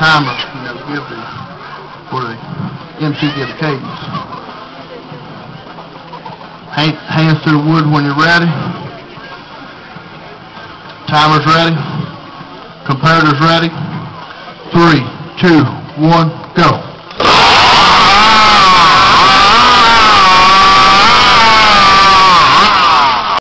timer, you know, give the, where the MC cadence. Hand- Hands to the wood when you're ready. Timer's ready. Comparator's ready. Three, two, one, go.